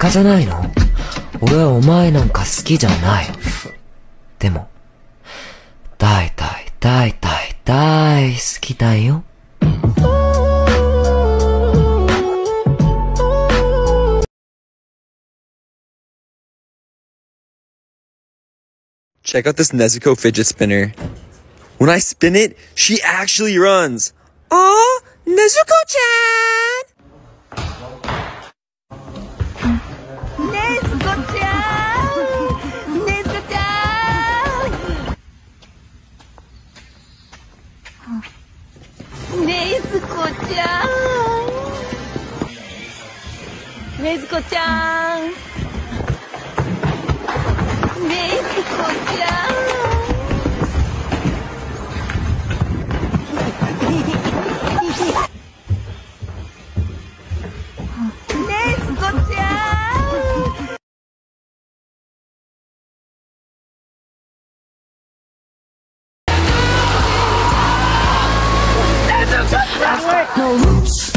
カじゃないの俺はお前なんか好きじゃない。でも、大大大大大好きだよ。Check out this Nezuko fidget spinner. When I spin it, she actually runs. Aw, Nezuko-chan! んねずこちゃん。ねずこちゃん。ねずこちゃん。No roots,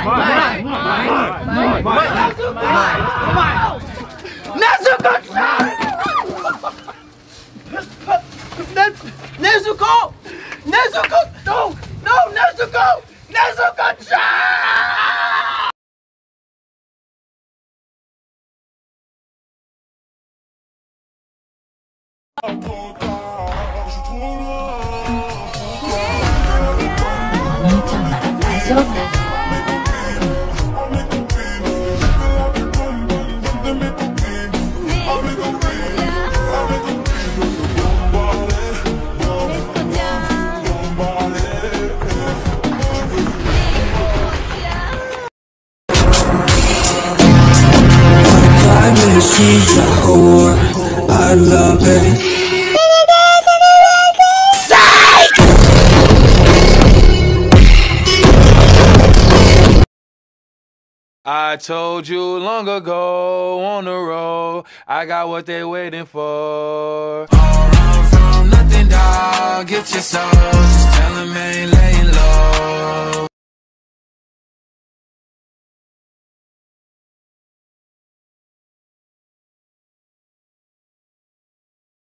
ネズコネズコ No! No! ネズコネズコちゃん Five minutes seems like a war. I love it. I told you long ago on the road, I got what they waiting for. Run from nothing, dog. Get your soul.